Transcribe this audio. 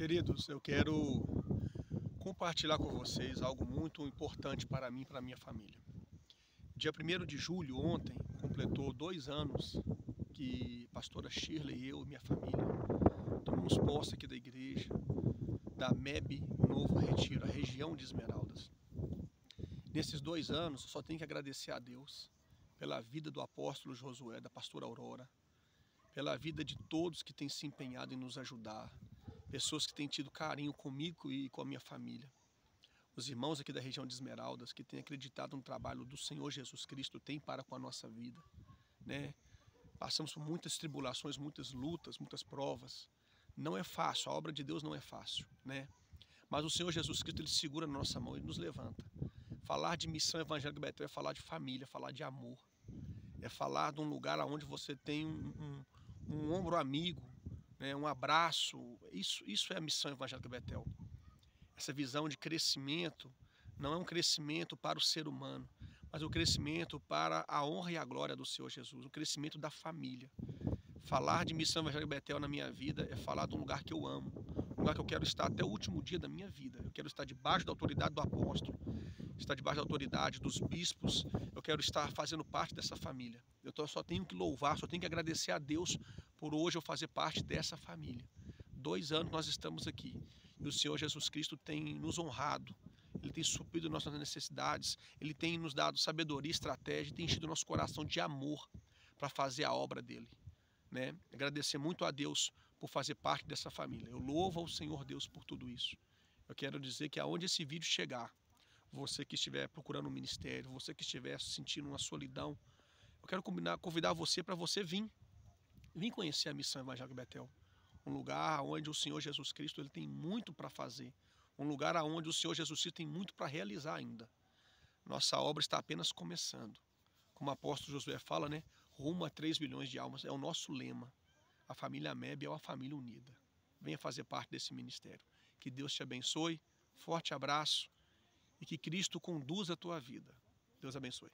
Queridos, eu quero compartilhar com vocês algo muito importante para mim e para minha família. Dia 1 de julho, ontem, completou dois anos que pastora Shirley e eu e minha família tomamos posse aqui da igreja, da MEB Novo Retiro, a região de Esmeraldas. Nesses dois anos, só tenho que agradecer a Deus pela vida do apóstolo Josué, da pastora Aurora, pela vida de todos que têm se empenhado em nos ajudar, pessoas que têm tido carinho comigo e com a minha família. Os irmãos aqui da região de Esmeraldas que têm acreditado no trabalho do Senhor Jesus Cristo tem para com a nossa vida, né? Passamos por muitas tribulações, muitas lutas, muitas provas. Não é fácil, a obra de Deus não é fácil, né? Mas o Senhor Jesus Cristo ele segura na nossa mão e nos levanta. Falar de missão evangélica Betel é falar de família, falar de amor. É falar de um lugar onde você tem um, um, um ombro amigo, né, um abraço. Isso, isso é a missão evangélica Betel. Essa visão de crescimento não é um crescimento para o ser humano, mas um crescimento para a honra e a glória do Senhor Jesus, um crescimento da família. Falar de missão evangélica Betel na minha vida é falar de um lugar que eu amo, um lugar que eu quero estar até o último dia da minha vida. Eu quero estar debaixo da autoridade do apóstolo, estar debaixo da autoridade dos bispos. Eu quero estar fazendo parte dessa família. Eu só tenho que louvar, só tenho que agradecer a Deus por hoje eu fazer parte dessa família. Dois anos nós estamos aqui e o Senhor Jesus Cristo tem nos honrado, Ele tem suprido nossas necessidades, Ele tem nos dado sabedoria, estratégia, tem enchido nosso coração de amor para fazer a obra dele. Né? Agradecer muito a Deus por fazer parte dessa família. Eu louvo ao Senhor Deus por tudo isso. Eu quero dizer que aonde esse vídeo chegar, você que estiver procurando um ministério, você que estiver sentindo uma solidão, eu quero combinar, convidar você para você vir Vim conhecer a missão Evangélica Betel, um lugar onde o Senhor Jesus Cristo ele tem muito para fazer, um lugar onde o Senhor Jesus Cristo tem muito para realizar ainda. Nossa obra está apenas começando. Como o apóstolo Josué fala, né? Rumo a 3 milhões de almas é o nosso lema. A família MEB é uma família unida. Venha fazer parte desse ministério. Que Deus te abençoe. Forte abraço e que Cristo conduza a tua vida. Deus abençoe.